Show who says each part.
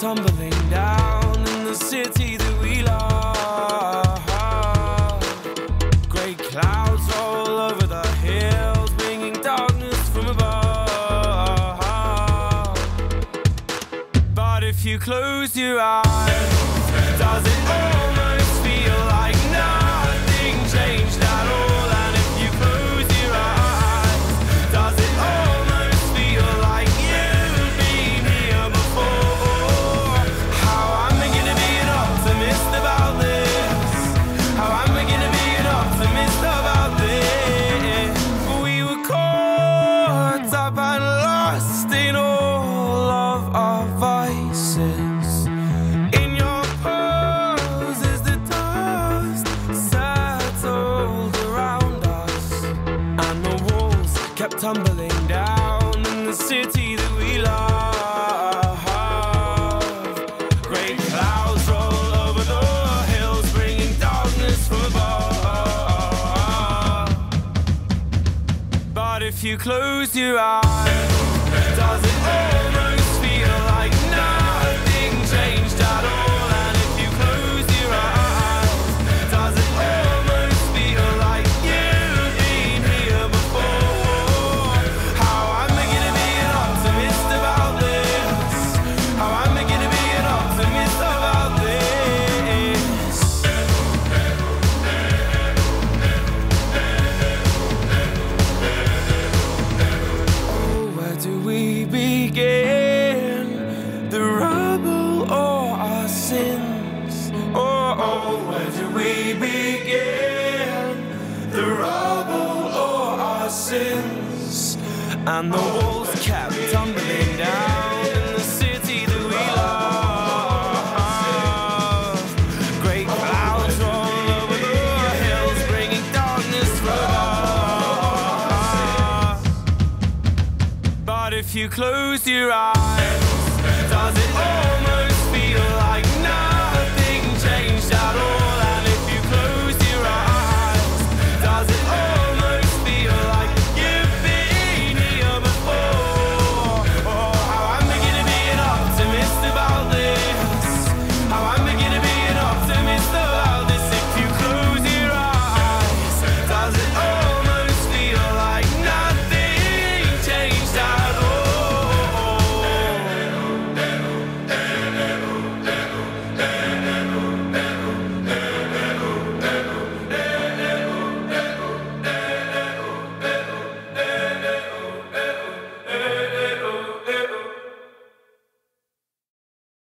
Speaker 1: tumbling down in the city that we love. Great clouds roll over the hills, bringing darkness from above. But if you close your eyes, does it almost kept tumbling down in the city that we love. Great clouds roll over the hills, bringing darkness from above. But if you close your eyes, does it almost Oh, where do we begin? The rubble or our sins? And the walls kept tumbling down in the city that we love. Great clouds roll over the hills, bringing darkness from above. But if you close your eyes,